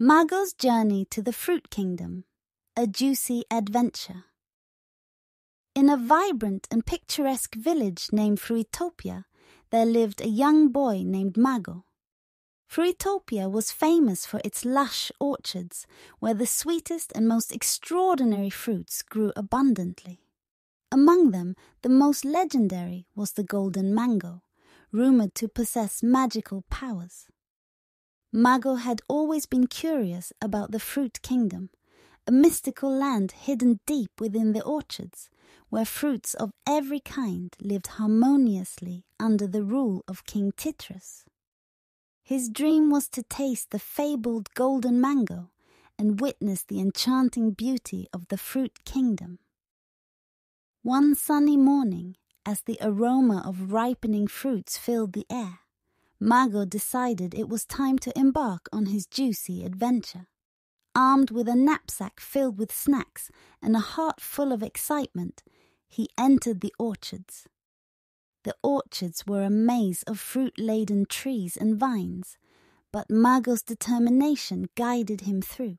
Mago's Journey to the Fruit Kingdom A Juicy Adventure. In a vibrant and picturesque village named Fruitopia, there lived a young boy named Mago. Fruitopia was famous for its lush orchards, where the sweetest and most extraordinary fruits grew abundantly. Among them, the most legendary was the golden mango, rumored to possess magical powers. Mago had always been curious about the fruit kingdom, a mystical land hidden deep within the orchards, where fruits of every kind lived harmoniously under the rule of King Citrus. His dream was to taste the fabled golden mango and witness the enchanting beauty of the fruit kingdom. One sunny morning, as the aroma of ripening fruits filled the air, Mago decided it was time to embark on his juicy adventure. Armed with a knapsack filled with snacks and a heart full of excitement, he entered the orchards. The orchards were a maze of fruit laden trees and vines, but Mago's determination guided him through.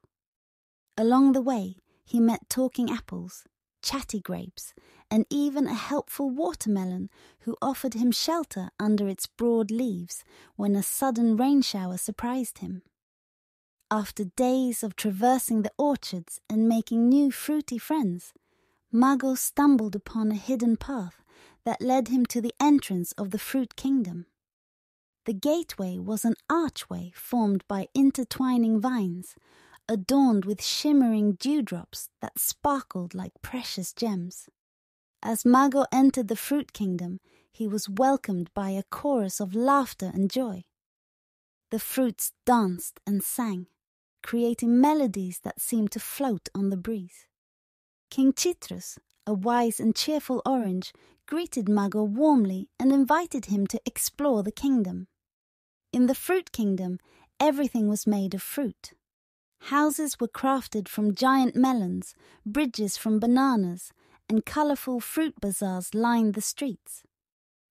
Along the way, he met talking apples, chatty grapes, and even a helpful watermelon who offered him shelter under its broad leaves when a sudden rain shower surprised him. After days of traversing the orchards and making new fruity friends, Mago stumbled upon a hidden path that led him to the entrance of the fruit kingdom. The gateway was an archway formed by intertwining vines, adorned with shimmering dewdrops that sparkled like precious gems. As Mago entered the fruit kingdom, he was welcomed by a chorus of laughter and joy. The fruits danced and sang, creating melodies that seemed to float on the breeze. King Citrus, a wise and cheerful orange, greeted Mago warmly and invited him to explore the kingdom. In the fruit kingdom, everything was made of fruit. Houses were crafted from giant melons, bridges from bananas, and colorful fruit bazaars lined the streets.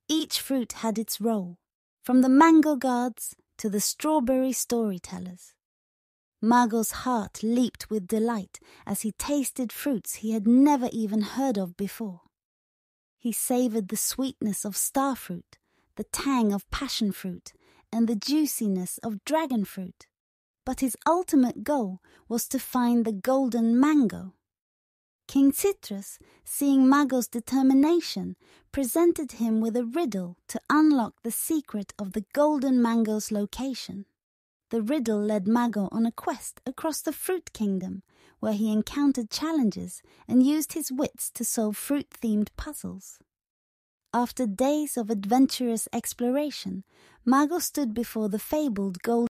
Each fruit had its role, from the mango guards to the strawberry storytellers. Mago's heart leaped with delight as he tasted fruits he had never even heard of before. He savored the sweetness of starfruit, the tang of passion fruit, and the juiciness of dragon fruit but his ultimate goal was to find the golden mango. King Citrus, seeing Mago's determination, presented him with a riddle to unlock the secret of the golden mango's location. The riddle led Mago on a quest across the fruit kingdom, where he encountered challenges and used his wits to solve fruit themed puzzles. After days of adventurous exploration, Mago stood before the fabled gold